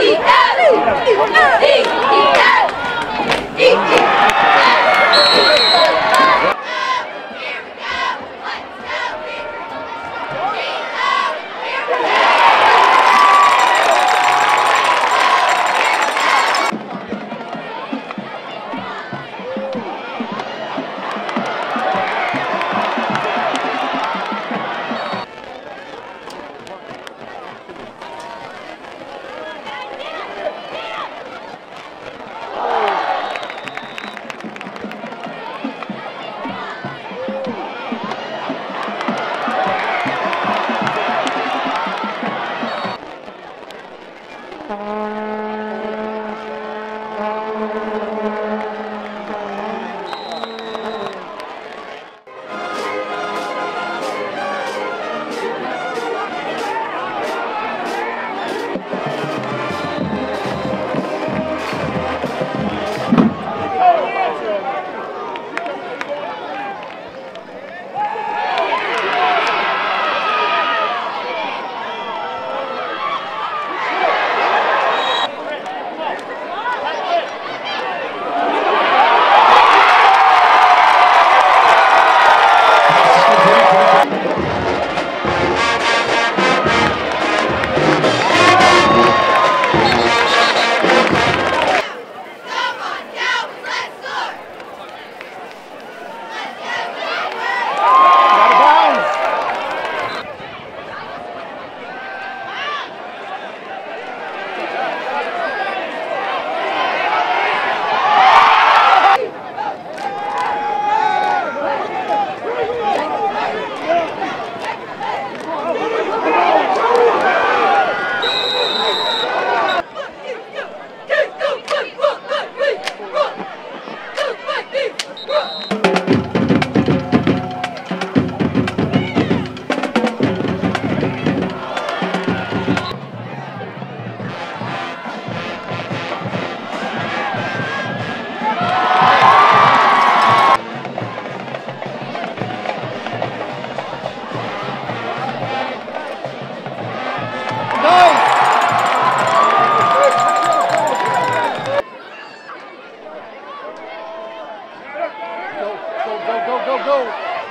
E-E-L! E-E-L! E-E-L!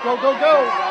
Go, go, go.